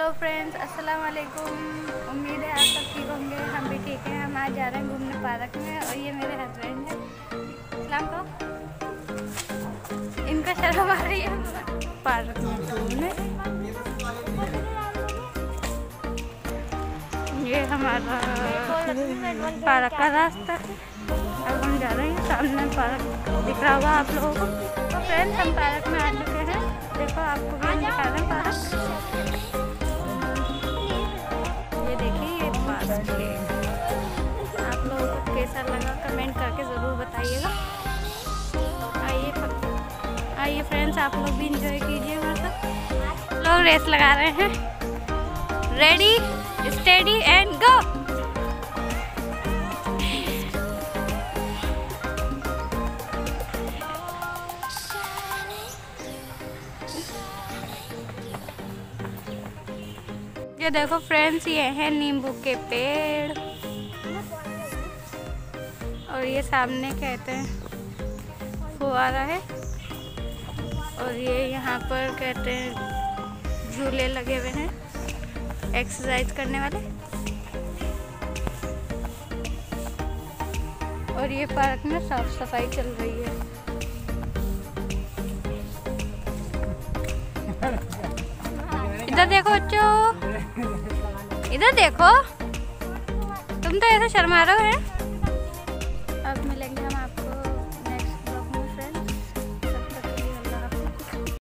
Hello friends, अस्सलाम वालेकुम। उम्मीद है आप सब ठीक होंगे, हम भी ठीक हैं। हम आज जा रहे हैं घूमने पार्क में और ये मेरे हस्बैंड हैं। सलाम को इनका शर्म आ रही है पार्क में घूमने। ये हमारा पार्क का रास्ता अब हम जा रहे हैं, सामने पार्क दिख रहा होगा आप लोगों को। तो फ्रेंड्स, हम पार्क में आ चुके हैं। देखो, आपको भी दिखा रहे हैं पार्क। फ्रेंड्स आप लोग भी इंजॉय कीजिए साथ लोग रेस लगा रहे हैं। रेडी स्टेडी एंड गो ये देखो फ्रेंड्स ये है नींबू के पेड़। और ये सामने कहते हैं, फुआरा है। ये यहाँ पर कहते हैं, झूले लगे हुए हैं एक्सरसाइज करने वाले। और ये पार्क में साफ़ सफ़ाई चल रही है। इधर देखो बच्चों। इधर देखो। तुम तो ऐसे शर्मा रहे हो?